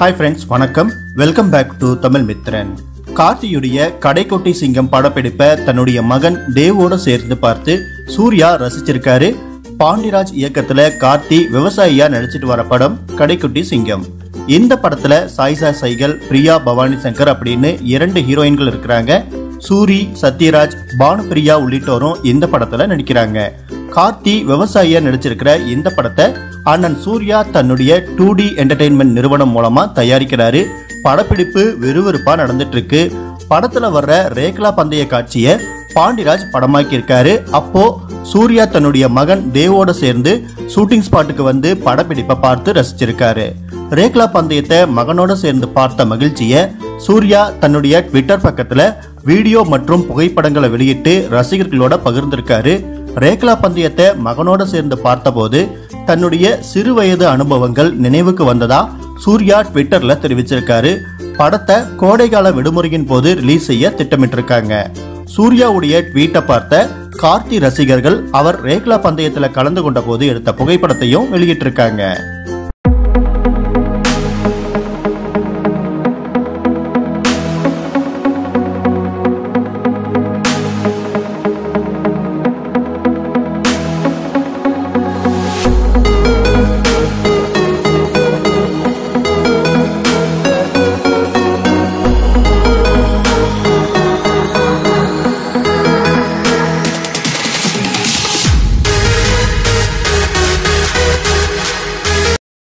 Hi friends வணக்கம். Welcome back to Tamil Mithran. கார்த்தியுடைய கடைக்கொட்டி சிங்கம் படப்பிடிப்பை தன்னுடைய மகன் தேவோட சேர்ந்து பார்த்து சூர்யா ரசிச்சிருக்காரு. பாண்டிராஜ் இயக்கத்துல கார்த்தி விவசாயியா நடிச்சிட்டு வர படம் கடைக்குட்டி சிங்கம். இந்த படத்துல சாய்சா சைகல் பிரியா பவானி சங்கர் அப்படின்னு இரண்டு ஹீரோயின்கள் இருக்கிறாங்க. சூரி சத்யராஜ் பானுபிரியா உள்ளிட்டோரும் இந்த படத்துல நடிக்கிறாங்க. கார்த்தி விவசாயியா நடிச்சிருக்கிற இந்த படத்தை அண்ணன் சூர்யா தன்னுடைய டூ டி என்டர்டைன்மெண்ட் நிறுவனம் மூலமா தயாரிக்கிறாரு. படப்பிடிப்பு விறுவிறுப்பா நடந்துட்டு இருக்கு படத்துல வர்ற ரேக்லா பந்தய காட்சியை பாண்டிராஜ் படமாக்கி இருக்காரு அப்போ சூர்யா தன்னுடைய மகன் தேவோட சேர்ந்து ஷூட்டிங் ஸ்பாட்டுக்கு வந்து படப்பிடிப்பை பார்த்து ரசிச்சிருக்காரு. ரேக்லா பந்தயத்தை மகனோட சேர்ந்து பார்த்த மகிழ்ச்சிய சூர்யா தன்னுடைய ட்விட்டர் பக்கத்துல வீடியோ மற்றும் புகைப்படங்களை வெளியிட்டு ரசிகர்களோட பகிர்ந்திருக்காரு. ரேக்லா பந்தயத்தை மகனோட சேர்ந்து பார்த்தபோது தன்னுடைய சிறு வயது அனுபவங்கள் நினைவுக்கு வந்ததா? சூர்யா ட்விட்டர்ல தெரிவிச்சிருக்காரு. படத்தை கோடைகால விடுமுறையின் போது ரிலீஸ் செய்ய திட்டமிட்டிருக்காங்க. சூர்யாவுடைய ட்வீட்டை பார்த்த கார்த்தி ரசிகர்கள் அவர் ரேக்லா பந்தயத்தில் கலந்து கொண்ட போது எடுத்த புகைப்படத்தையும் வெளியிட்டிருக்காங்க.